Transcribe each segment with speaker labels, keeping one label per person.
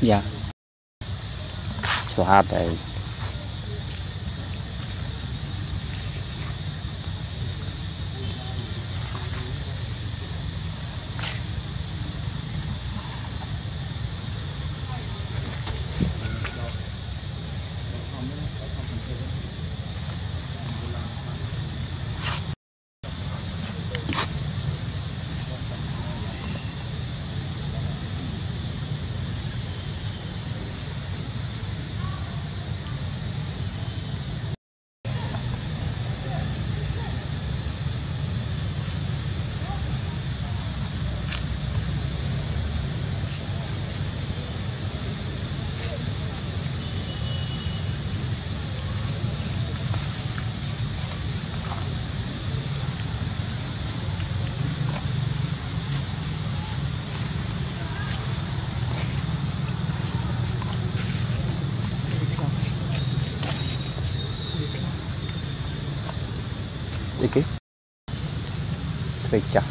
Speaker 1: dạ số hạt đấy ស្រីចាស់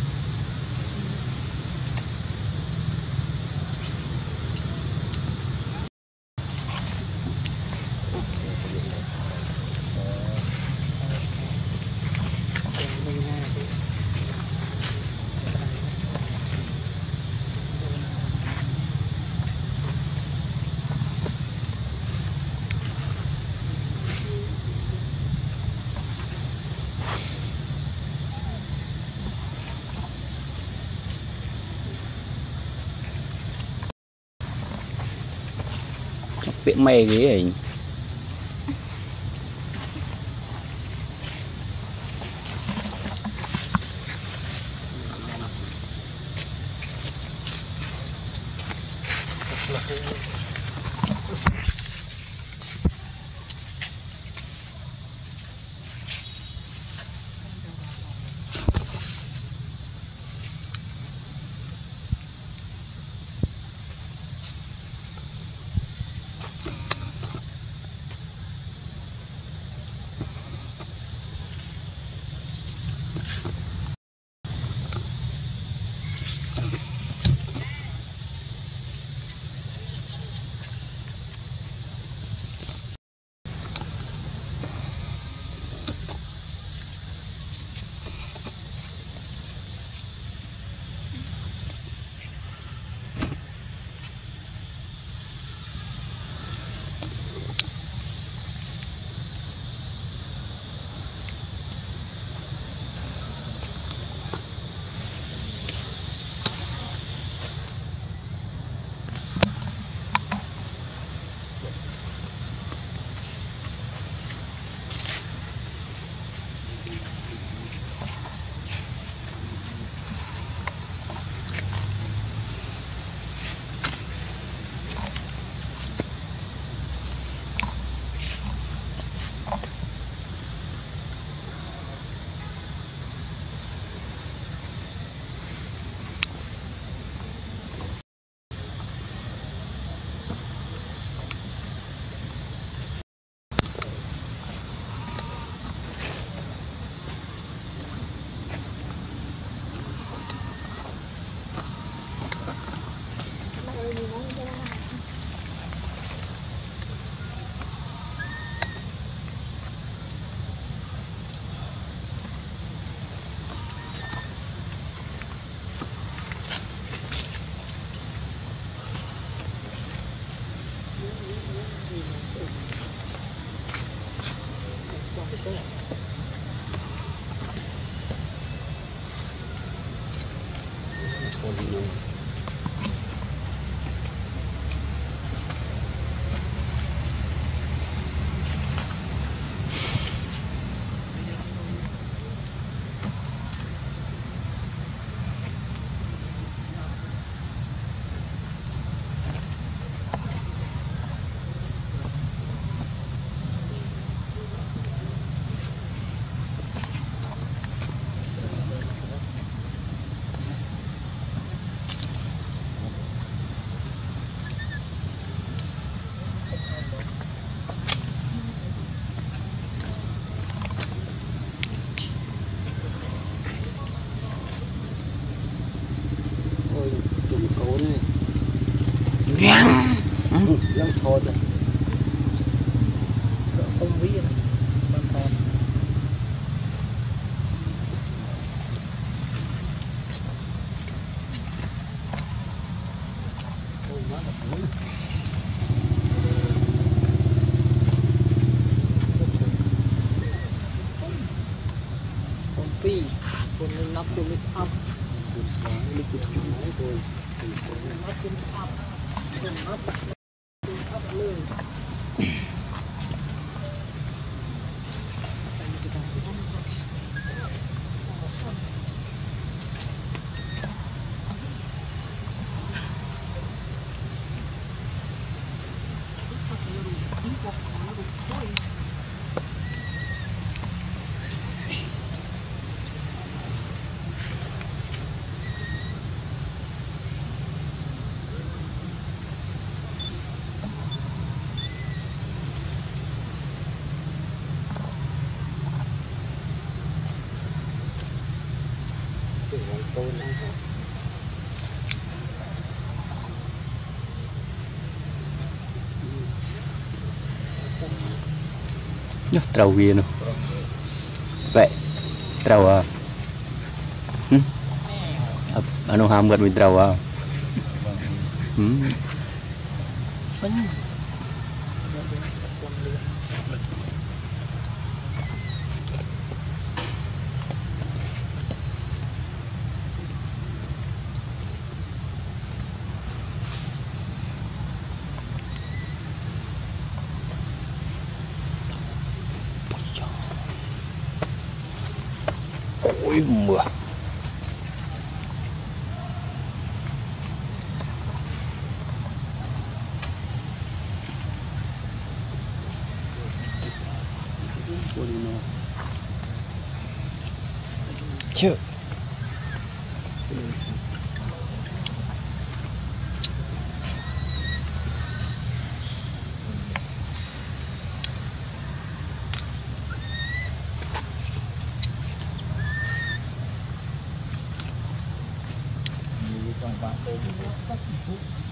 Speaker 1: ពាក្យមេគេហែង that? Twenty-nine. យើងថតទៅសុំវាបានថតពីពលនឹងប់ជុំនេះស្អប់ស្អប់នេះគឺជុំហើយទៅเลย tôi nữa nhớ trầu kia nữa vậy trầu à ano ham gần mình trầu à ừ. rưỡi mưa chưa Спасибо.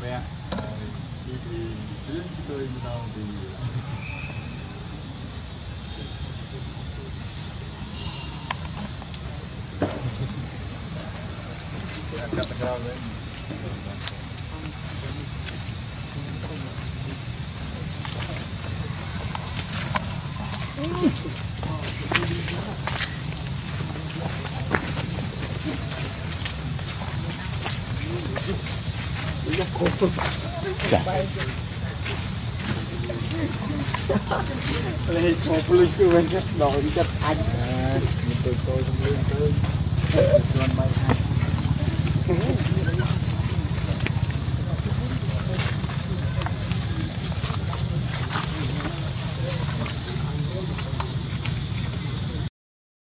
Speaker 1: về đi thì trước tôi đâu thì Katakan lagi. Mm. ចាលេខមកភ្លឺគឺវិញដល់ចិត្តអាច់ទៅចូលជាមួយទៅជន់បាយហា